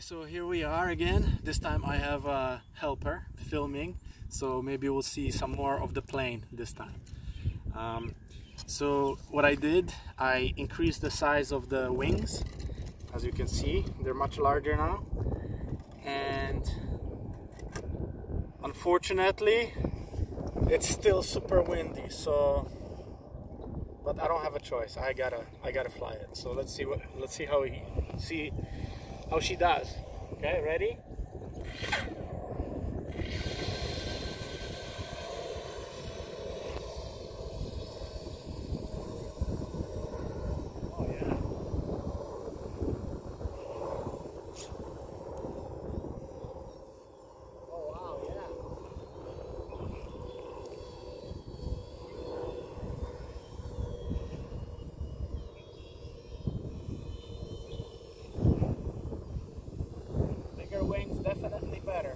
Okay, so here we are again. This time I have a helper filming, so maybe we'll see some more of the plane this time. Um, so what I did, I increased the size of the wings. As you can see, they're much larger now. And unfortunately, it's still super windy, so but I don't have a choice. I gotta I gotta fly it. So let's see what let's see how he see how she does. Okay, ready? Oh yeah. Oh wow, yeah. Wings, definitely better.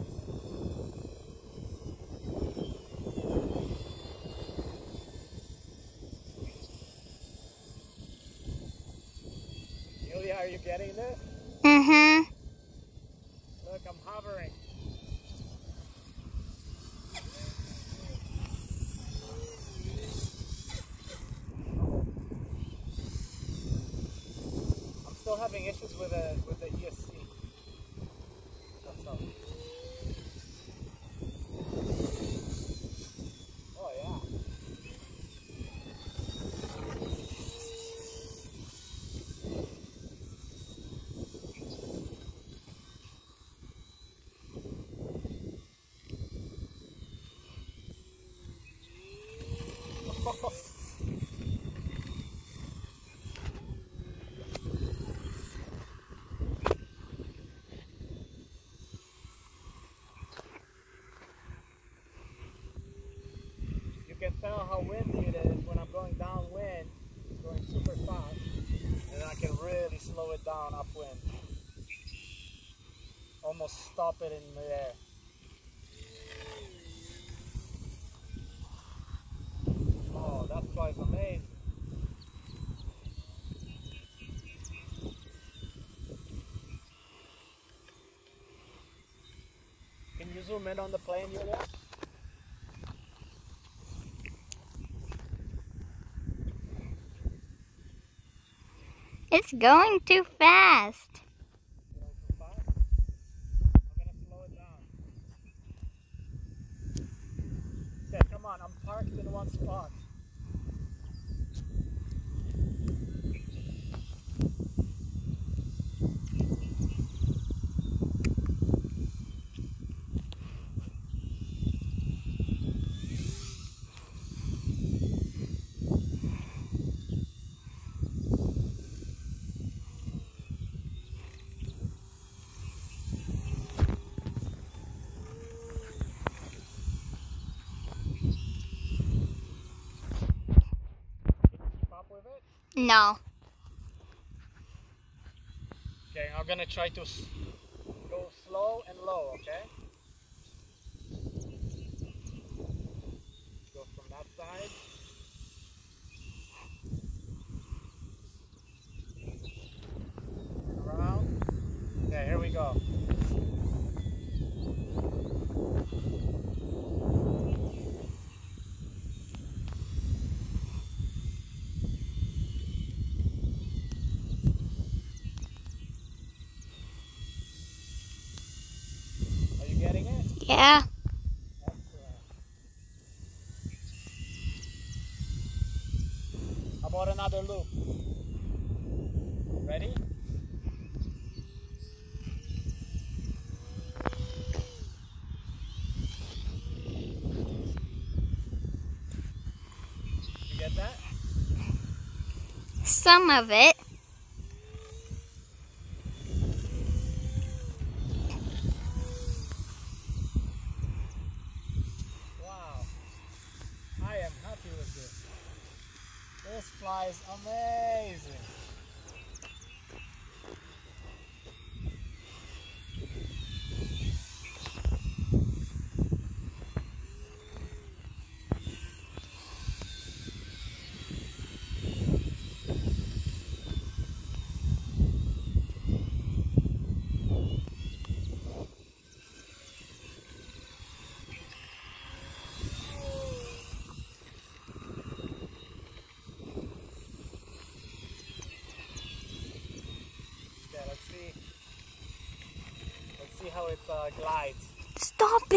Julia, are you getting this? Mm-hmm. Look, I'm hovering. I'm still having issues with the with the ESC. That's all. Oh yeah. You can tell how windy it is when I'm going downwind, going super fast, and I can really slow it down upwind. Almost stop it in midair. Oh, that flies amazing. Can you zoom in on the plane, Julia? It's going too fast. Okay, come on, I'm parked in one spot. Keep up with it. No. Okay, I'm gonna try to go slow and low, okay? Go from that side. Around. Okay, here we go. Are you getting it? Yeah. How about another loop? Ready? You get that? Some of it. Wow. I am happy with this. This flies amazing. Uh, glides. Stop it.